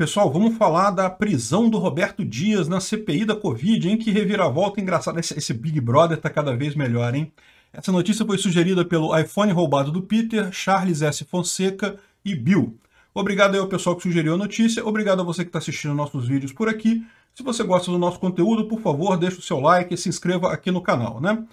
Pessoal, vamos falar da prisão do Roberto Dias na CPI da Covid, hein? Que reviravolta engraçada. Esse, esse Big Brother tá cada vez melhor, hein? Essa notícia foi sugerida pelo iPhone roubado do Peter, Charles S. Fonseca e Bill. Obrigado aí ao pessoal que sugeriu a notícia, obrigado a você que está assistindo nossos vídeos por aqui. Se você gosta do nosso conteúdo, por favor, deixe o seu like e se inscreva aqui no canal, né?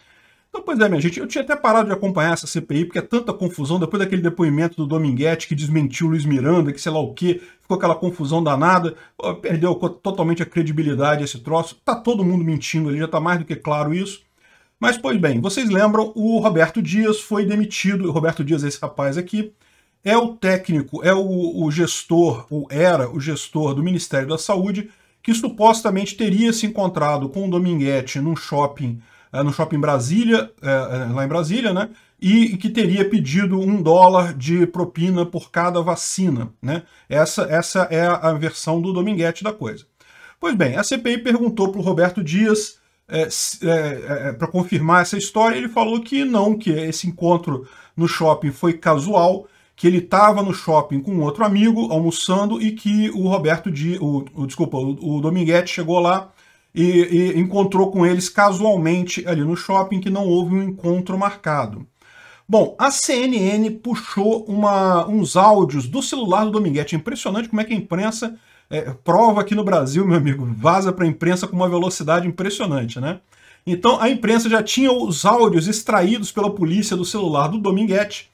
Então, pois é, minha gente, eu tinha até parado de acompanhar essa CPI, porque é tanta confusão, depois daquele depoimento do Dominguete que desmentiu o Luiz Miranda, que sei lá o quê, ficou aquela confusão danada, perdeu totalmente a credibilidade esse troço, tá todo mundo mentindo ali, já tá mais do que claro isso. Mas, pois bem, vocês lembram, o Roberto Dias foi demitido, o Roberto Dias, esse rapaz aqui, é o técnico, é o, o gestor, ou era o gestor do Ministério da Saúde, que supostamente teria se encontrado com o Dominguete num shopping é, no Shopping Brasília, é, é, lá em Brasília, né? E, que teria pedido um dólar de propina por cada vacina, né? Essa, essa é a versão do Dominguete da coisa. Pois bem, a CPI perguntou para o Roberto Dias é, é, para confirmar essa história, ele falou que não, que esse encontro no shopping foi casual, que ele estava no shopping com outro amigo almoçando e que o Roberto Dias, o, o desculpa, o, o Dominguete chegou lá e, e encontrou com eles casualmente ali no shopping, que não houve um encontro marcado. Bom, a CNN puxou uma, uns áudios do celular do Dominguete. É impressionante como é que a imprensa é, prova aqui no Brasil, meu amigo, vaza para a imprensa com uma velocidade impressionante, né? Então a imprensa já tinha os áudios extraídos pela polícia do celular do Dominguete.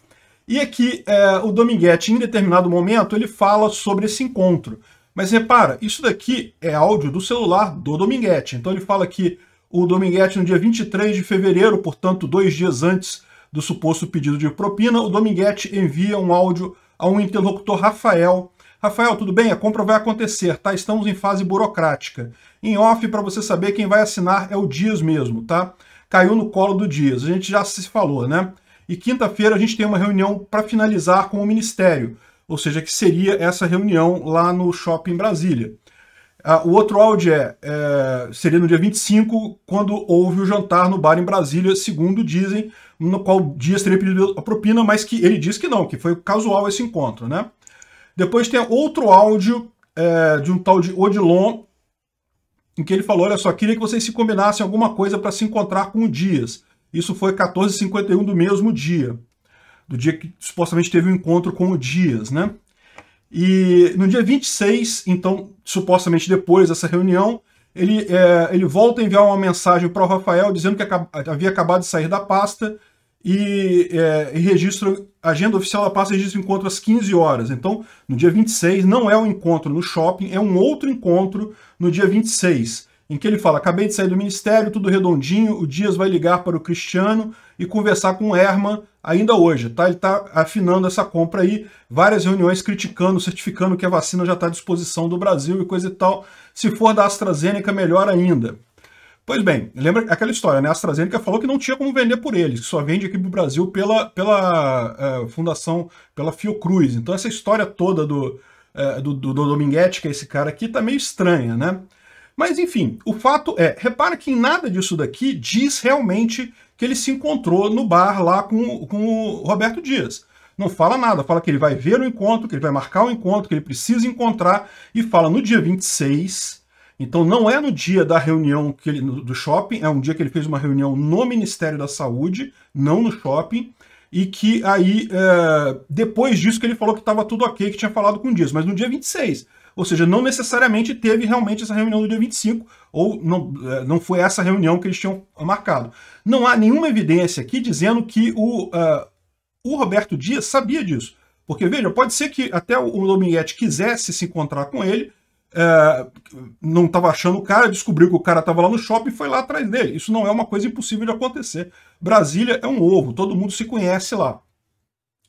E aqui é, o Dominguete, em determinado momento, ele fala sobre esse encontro. Mas repara, isso daqui é áudio do celular do Dominguete. Então ele fala que o Dominguete, no dia 23 de fevereiro, portanto, dois dias antes do suposto pedido de propina, o Dominguete envia um áudio a um interlocutor Rafael. Rafael, tudo bem? A compra vai acontecer, tá? Estamos em fase burocrática. Em off, para você saber, quem vai assinar é o Dias mesmo, tá? Caiu no colo do Dias. A gente já se falou, né? E quinta-feira a gente tem uma reunião para finalizar com o Ministério ou seja, que seria essa reunião lá no Shopping Brasília. Ah, o outro áudio é, é, seria no dia 25, quando houve o jantar no bar em Brasília, segundo dizem, no qual Dias teria pedido a propina, mas que ele disse que não, que foi casual esse encontro, né? Depois tem outro áudio é, de um tal de Odilon, em que ele falou, olha só, queria que vocês se combinassem alguma coisa para se encontrar com o Dias. Isso foi 14h51 do mesmo dia do dia que supostamente teve um encontro com o Dias, né? E no dia 26, então, supostamente depois dessa reunião, ele, é, ele volta a enviar uma mensagem para o Rafael dizendo que havia acabado de sair da pasta e, é, e registra, a agenda oficial da pasta registra o encontro às 15 horas. Então, no dia 26, não é um encontro no shopping, é um outro encontro no dia 26 em que ele fala: acabei de sair do ministério, tudo redondinho, o Dias vai ligar para o Cristiano e conversar com o Herman ainda hoje, tá? Ele está afinando essa compra aí, várias reuniões criticando, certificando que a vacina já está à disposição do Brasil e coisa e tal. Se for da AstraZeneca, melhor ainda. Pois bem, lembra aquela história, né? A AstraZeneca falou que não tinha como vender por eles, que só vende aqui para o Brasil pela, pela uh, fundação, pela Fiocruz. Então essa história toda do, uh, do, do, do Dominguete, que é esse cara aqui, tá meio estranha, né? Mas enfim, o fato é, repara que em nada disso daqui diz realmente que ele se encontrou no bar lá com, com o Roberto Dias. Não fala nada, fala que ele vai ver o encontro, que ele vai marcar o encontro, que ele precisa encontrar, e fala no dia 26. Então não é no dia da reunião que ele, do shopping, é um dia que ele fez uma reunião no Ministério da Saúde, não no shopping, e que aí, é, depois disso que ele falou que estava tudo ok, que tinha falado com o Dias, mas no dia 26. Ou seja, não necessariamente teve realmente essa reunião no dia 25, ou não, é, não foi essa reunião que eles tinham marcado. Não há nenhuma evidência aqui dizendo que o, uh, o Roberto Dias sabia disso. Porque, veja, pode ser que até o Dominguete quisesse se encontrar com ele, uh, não estava achando o cara, descobriu que o cara estava lá no shopping e foi lá atrás dele. Isso não é uma coisa impossível de acontecer. Brasília é um ovo, todo mundo se conhece lá.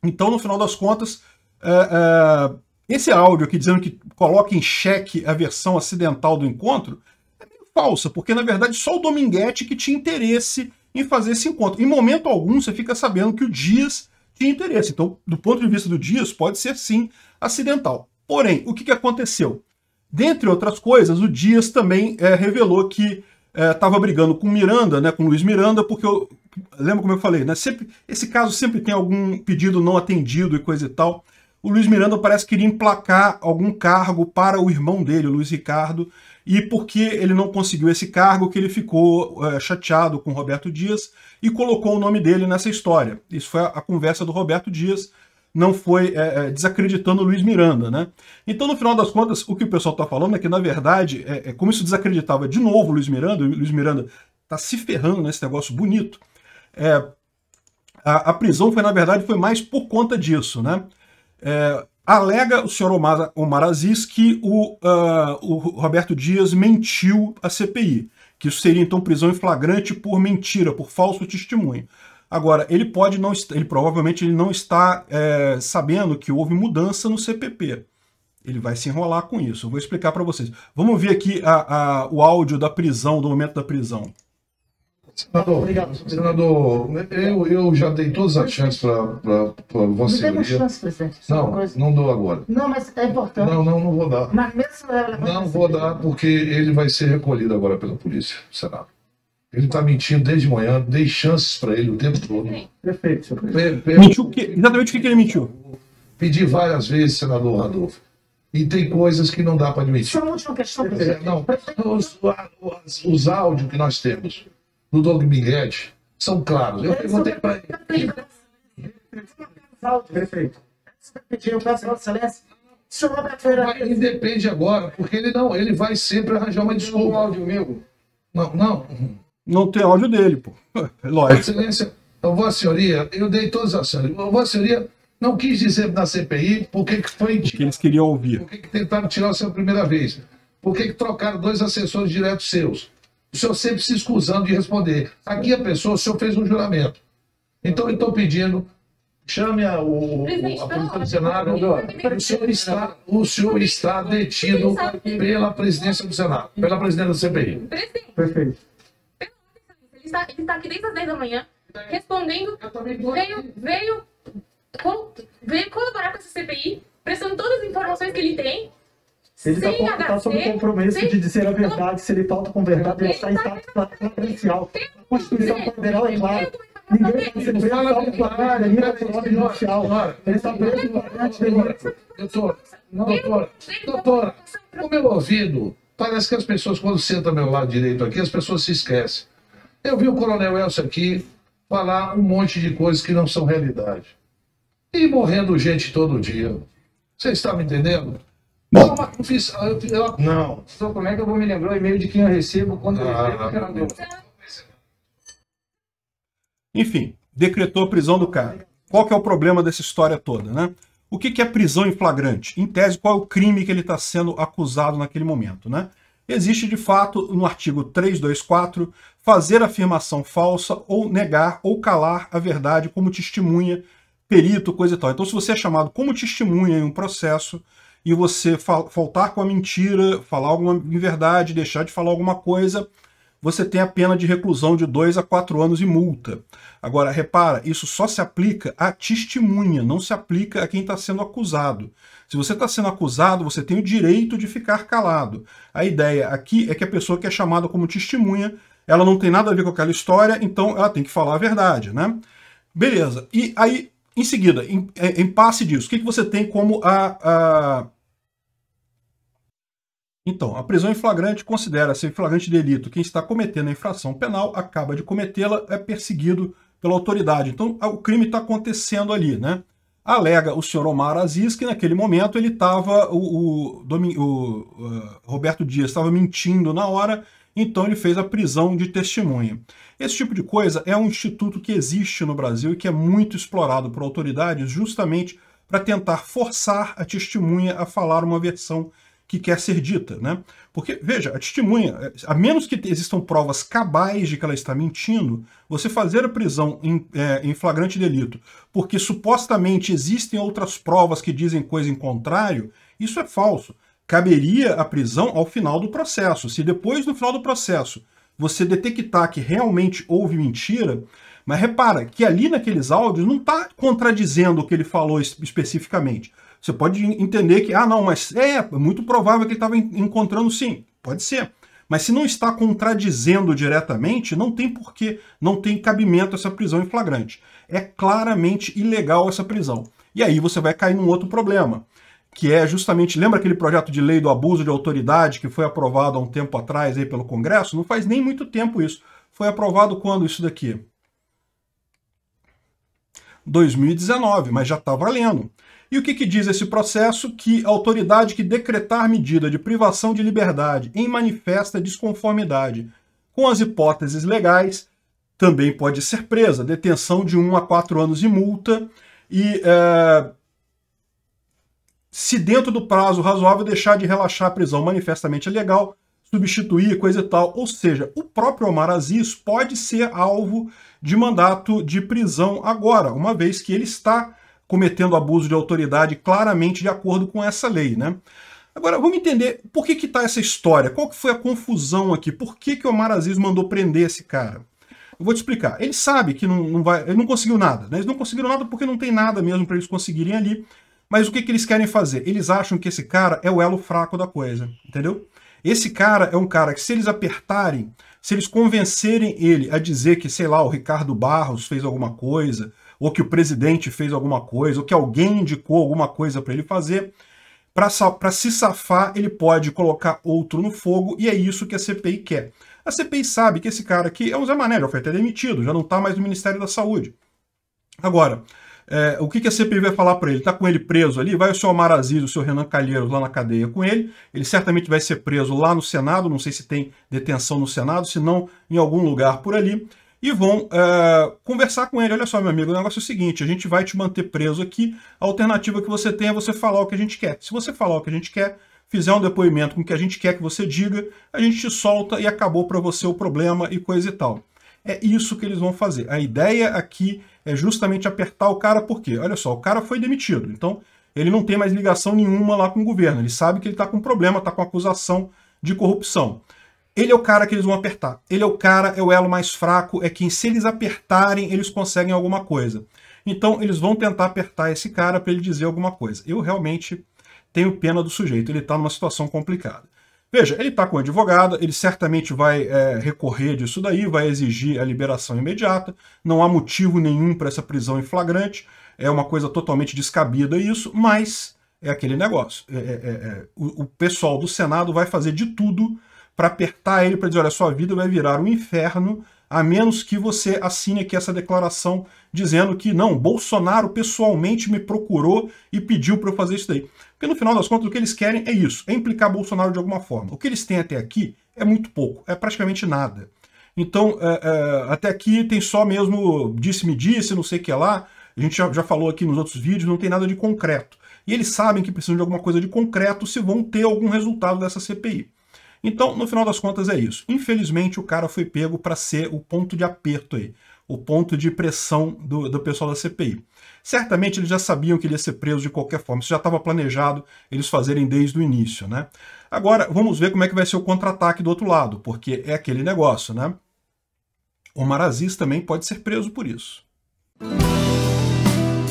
Então, no final das contas, uh, esse áudio aqui dizendo que coloca em xeque a versão acidental do encontro é meio falsa, porque na verdade só o Dominguete que tinha interesse em fazer esse encontro. Em momento algum você fica sabendo que o Dias tinha interesse. Então, do ponto de vista do Dias, pode ser sim acidental. Porém, o que, que aconteceu? Dentre outras coisas, o Dias também é, revelou que estava é, brigando com Miranda, né, com Luiz Miranda, porque eu lembro como eu falei, né, sempre, esse caso sempre tem algum pedido não atendido e coisa e tal. O Luiz Miranda parece que queria emplacar algum cargo para o irmão dele, o Luiz Ricardo, e porque ele não conseguiu esse cargo que ele ficou é, chateado com Roberto Dias e colocou o nome dele nessa história. Isso foi a, a conversa do Roberto Dias, não foi é, desacreditando o Luiz Miranda, né? Então, no final das contas, o que o pessoal está falando é que, na verdade, é, é, como isso desacreditava de novo o Luiz Miranda, o Luiz Miranda está se ferrando nesse negócio bonito, é, a, a, prisão foi, na verdade, foi mais por conta disso, né? É, alega o senhor Omar, Omar Aziz que o, uh, o Roberto Dias mentiu à CPI, que isso seria então prisão em flagrante por mentira, por falso testemunho. Agora, ele pode não ele provavelmente ele não está é, sabendo que houve mudança no CPP. Ele vai se enrolar com isso. Eu vou explicar para vocês. Vamos ver aqui a, a, o áudio da prisão, do momento da prisão. Senador, Obrigado. senador eu, eu já dei todas as chances para você. Não temos chance, presidente. Não, coisa... não dou agora. Não, mas é importante. Não, não, não vou dar. Mas mesmo não vou dar porque ele vai ser recolhido agora pela polícia, Senado. Ele está mentindo desde manhã, dei chances para ele o tempo todo. Perfeito, senhor presidente. Mentiu o que, exatamente o que ele mentiu? Pedi várias vezes, senador Radolfo. E tem coisas que não dá para admitir. Só uma última questão, presidente. É, não, os, os, os áudios que nós temos do Doug Minguete são claros. Eu perguntei para ele. Perfeito. Eu peço Vossa Excelência. Mas depende agora, porque ele não, ele vai sempre arranjar uma desculpa. áudio meu. Não, não. Não tem áudio dele, pô. É lógico. Excelência, Vossa Senhoria, eu dei todas as ações. Vossa Senhoria não quis dizer na CPI por que foi. Porque eles queriam ouvir. Por que tentaram tirar o seu primeira vez? Por que trocaram dois assessores diretos seus? O senhor sempre se escusando de responder. Aqui a pessoa, o senhor fez um juramento. Então eu estou pedindo, chame a, o, a polícia do Senado. O senhor está, o senhor está detido pela presidência do Senado, pela presidência do CPI. Perfeito. Ele está, ele está aqui desde as 10 da manhã, respondendo, veio, veio, veio colaborar com essa CPI, prestando todas as informações que ele tem, se ele está tá sob compromisso sem... de dizer a verdade, se ele falta com verdade, ele está em estado flagrancial. A Constituição Federal é clara. Ninguém pode ser preso salvo ali na ordem judicial. Ele está preso em flagrante delito. Doutor, doutora, doutora, o meu ouvido, parece que as pessoas, quando sentam ao meu lado direito aqui, as pessoas se esquecem. Eu vi o Coronel Elcio aqui falar um monte de coisas que não são realidade. E morrendo gente todo dia. Você está me entendendo? Bom. Não, eu fiz, eu, eu, não. Então, como é que eu vou me lembrar o e-mail de quem eu recebo quando eu ah, recebo? Enfim, decretou a prisão do cara. Qual que é o problema dessa história toda, né? O que, que é prisão em flagrante? Em tese, qual é o crime que ele está sendo acusado naquele momento, né? Existe, de fato, no artigo 324, fazer afirmação falsa ou negar ou calar a verdade como testemunha, perito, coisa e tal. Então, se você é chamado como testemunha em um processo, e você faltar com a mentira, falar alguma inverdade, deixar de falar alguma coisa, você tem a pena de reclusão de 2 a 4 anos e multa. Agora, repara, isso só se aplica à testemunha, não se aplica a quem está sendo acusado. Se você está sendo acusado, você tem o direito de ficar calado. A ideia aqui é que a pessoa que é chamada como testemunha, ela não tem nada a ver com aquela história, então ela tem que falar a verdade, né? Beleza. E aí, em seguida, em, é, em passe disso, o que, que você tem como a, a então, a prisão em flagrante considera-se flagrante delito. Quem está cometendo a infração penal acaba de cometê-la, é perseguido pela autoridade. Então, o crime está acontecendo ali, né? Alega o senhor Omar Aziz que naquele momento ele estava, o, o, o, o Roberto Dias estava mentindo na hora, então ele fez a prisão de testemunha. Esse tipo de coisa é um instituto que existe no Brasil e que é muito explorado por autoridades justamente para tentar forçar a testemunha a falar uma versão que quer ser dita, né? Porque, veja, a testemunha, a menos que existam provas cabais de que ela está mentindo, você fazer a prisão em, é, em flagrante delito, porque supostamente existem outras provas que dizem coisa em contrário, isso é falso. Caberia a prisão ao final do processo. Se depois, no final do processo, você detectar que realmente houve mentira, mas repara que ali naqueles áudios não está contradizendo o que ele falou especificamente. Você pode entender que, ah, não, mas é, muito provável que ele estava encontrando sim. Pode ser. Mas se não está contradizendo diretamente, não tem porquê, não tem cabimento essa prisão em flagrante. É claramente ilegal essa prisão. E aí você vai cair num outro problema, que é justamente, lembra aquele projeto de lei do abuso de autoridade que foi aprovado há um tempo atrás aí pelo Congresso? Não faz nem muito tempo isso. Foi aprovado quando isso daqui? 2019, mas já está valendo. E o que, que, diz esse processo? Que a autoridade que decretar medida de privação de liberdade em manifesta desconformidade com as hipóteses legais também pode ser presa, detenção de 1 a 4 anos e multa, e é, se dentro do prazo razoável deixar de relaxar a prisão manifestamente legal, substituir, coisa e tal. Ou seja, o próprio Omar Aziz pode ser alvo de mandato de prisão agora, uma vez que ele está cometendo abuso de autoridade claramente de acordo com essa lei, né? Agora, vamos entender por que está essa história, qual que foi a confusão aqui, por que, que Omar Aziz mandou prender esse cara? Eu vou te explicar. Ele sabe que não, não vai, ele não conseguiu nada, né? Eles não conseguiram nada porque não tem nada mesmo para eles conseguirem ali. Mas o que, que eles querem fazer? Eles acham que esse cara é o elo fraco da coisa, entendeu? Esse cara é um cara que, se eles apertarem, se eles convencerem ele a dizer que, sei lá, o Ricardo Barros fez alguma coisa, ou que o presidente fez alguma coisa, ou que alguém indicou alguma coisa para ele fazer, para se safar, ele pode colocar outro no fogo, e é isso que a CPI quer. A CPI sabe que esse cara aqui é um Zé Mané, já foi até demitido, já não está mais no Ministério da Saúde. Agora, é, o que, que a CPI vai falar para ele? Está com ele preso ali? Vai o senhor Omar Aziz, o senhor Renan Calheiros lá na cadeia com ele. Ele certamente vai ser preso lá no Senado, não sei se tem detenção no Senado, se não em algum lugar por ali. E vão é, conversar com ele. Olha só, meu amigo, o negócio é o seguinte: a gente vai te manter preso aqui. A alternativa que você tem é você falar o que a gente quer. Se você falar o que a gente quer, fizer um depoimento com o que a gente quer que você diga, a gente te solta e acabou para você o problema e coisa e tal. É isso que eles vão fazer. A ideia aqui é justamente apertar o cara, porque, olha só, o cara foi demitido, então ele não tem mais ligação nenhuma lá com o governo, ele sabe que ele está com problema, está com acusação de corrupção. Ele é o cara que eles vão apertar. Ele é o cara, é o elo mais fraco, é quem, se eles apertarem, eles conseguem alguma coisa. Então, eles vão tentar apertar esse cara para ele dizer alguma coisa. Eu realmente tenho pena do sujeito, ele está numa situação complicada. Veja, ele está com advogado, ele certamente vai é, recorrer disso daí, vai exigir a liberação imediata, não há motivo nenhum para essa prisão em flagrante, é uma coisa totalmente descabida isso, mas é aquele negócio. É, é, é, é o, o, pessoal do Senado vai fazer de tudo para apertar ele, para dizer, olha, sua vida vai virar um inferno, a menos que você assine aqui essa declaração dizendo que não, Bolsonaro pessoalmente me procurou e pediu para eu fazer isso daí. Porque no final das contas o que eles querem é isso, é implicar Bolsonaro de alguma forma. O que eles têm até aqui é muito pouco, é praticamente nada. Então, é, é, até aqui tem só mesmo disse-me disse, não sei o que lá, a gente já, já falou aqui nos outros vídeos, não tem nada de concreto. E eles sabem que precisam de alguma coisa de concreto se vão ter algum resultado dessa CPI. Então, no final das contas, é isso. Infelizmente, o cara foi pego para ser o ponto de aperto aí, o ponto de pressão do, do pessoal da CPI. Certamente eles já sabiam que ele ia ser preso de qualquer forma, isso já estava planejado eles fazerem desde o início, né? Agora, vamos ver como é que vai ser o contra-ataque do outro lado, porque é aquele negócio, né? O Aziz também pode ser preso por isso.